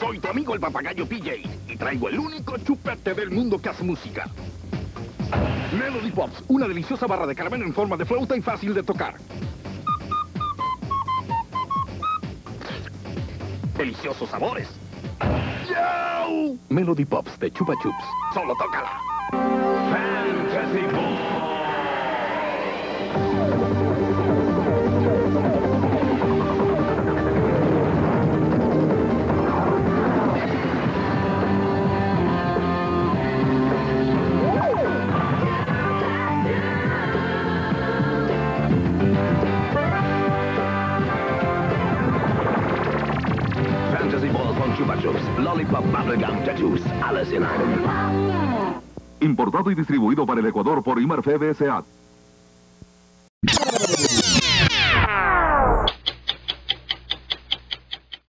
Soy tu amigo el papagayo PJ y traigo el único chupete del mundo que hace música. Melody Pops, una deliciosa barra de caramelo en forma de flauta y fácil de tocar. Deliciosos sabores. Melody Pops de Chupa Chups. Solo tócala. Fantasy Ball von Chupa Chups, Lollipop Bubblegum Tattoos, alles in einem. Importado y distribuido para el Ecuador por Imar FBSA.